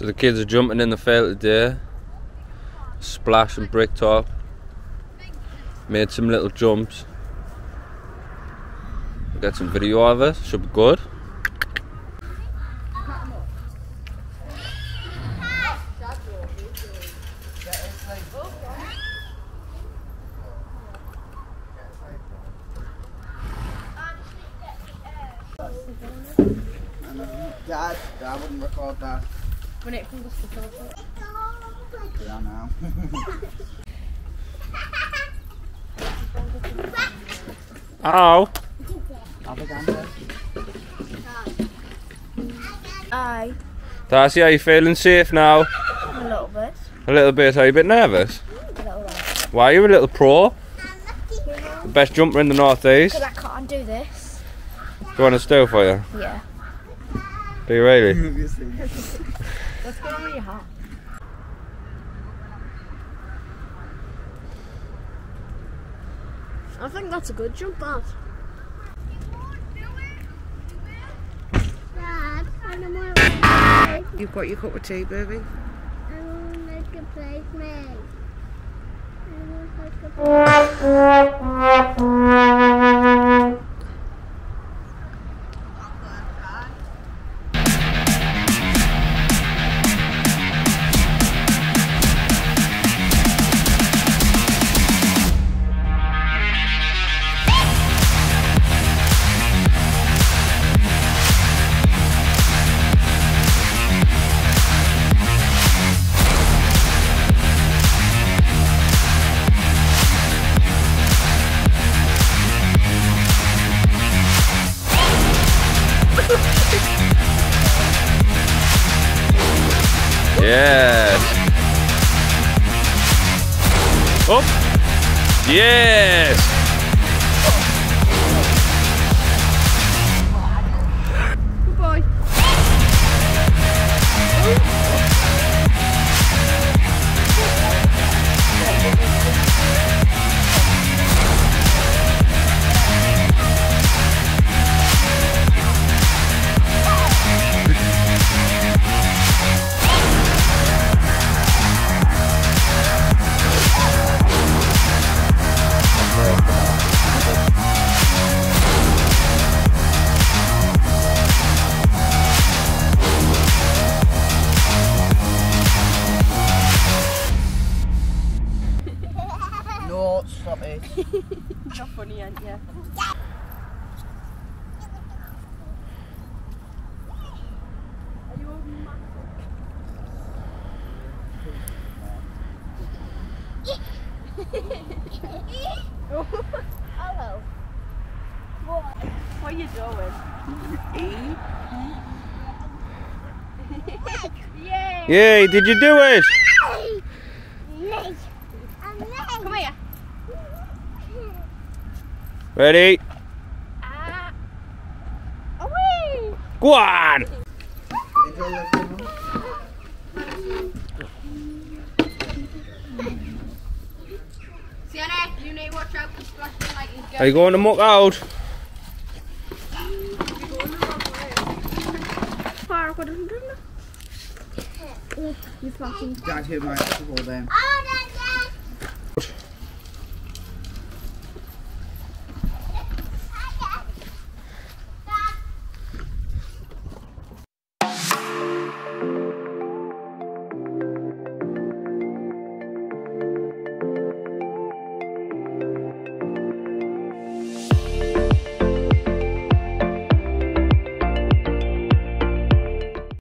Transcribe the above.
So the kids are jumping in the field today. Splash and brick top. Made some little jumps. We'll get some video of it, should be good. Dad, I wouldn't record that. When it comes to the Yeah, now. Ow! Have a gander. Aye, Darcy, are you feeling safe now? a little bit. A little bit. Are you a bit nervous? A little bit. Why are you a little pro? The best jumper in the northeast. Because I can't do this. Do you want a steal for you? Yeah. Do you really? Obviously. Let's go on with your. I think that's a good jump, that. Dad, I don't want to. You've got your cup of tea, baby. I want to make a place made. I want to make a Yes. Up. Yes. You're funny, aren't? Hello. What are you doing? Yay! Yay, did you do it? Ready? Ah. Away! Go on! Enjoy your film. Sienna, you need to watch out for splashing like he's Are you going to muck out? Far, what is it? You fucking. Dad, who might support them? Oh,